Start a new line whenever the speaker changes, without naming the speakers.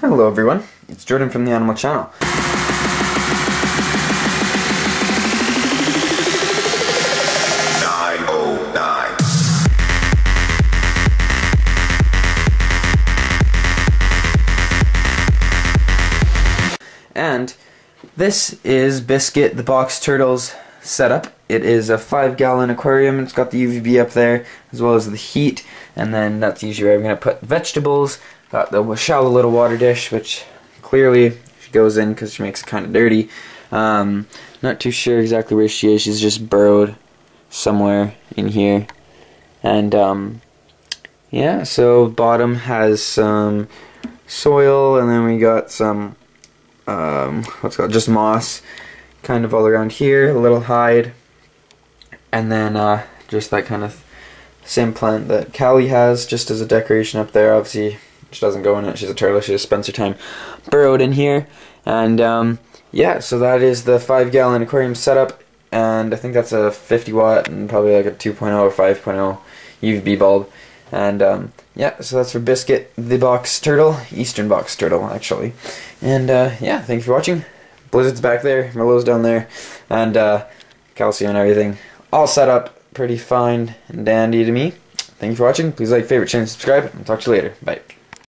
Hello everyone, it's Jordan from the Animal Channel.
Oh.
And this is Biscuit the Box Turtles setup. It is a five gallon aquarium. It's got the UVB up there as well as the heat. And then that's usually where I'm going to put vegetables. Got the shallow little water dish, which clearly she goes in because she makes it kind of dirty. Um, not too sure exactly where she is. She's just burrowed somewhere in here. And um, yeah, so bottom has some soil, and then we got some um, what's called just moss, kind of all around here, a little hide, and then uh, just that kind of same plant that Callie has, just as a decoration up there. Obviously, she doesn't go in it. She's a turtle. She just spends her time burrowed in here, and um, yeah, so that is the five gallon aquarium setup, and I think that's a 50 watt and probably like a 2.0 or 5.0 UVB bulb. And um, yeah, so that's for Biscuit, the box turtle, Eastern box turtle actually. And uh, yeah, thank you for watching. Blizzard's back there, Merlot's down there, and uh, calcium and everything. All set up pretty fine and dandy to me. Thank you for watching. Please like, favorite, share, and subscribe. And talk to you later. Bye.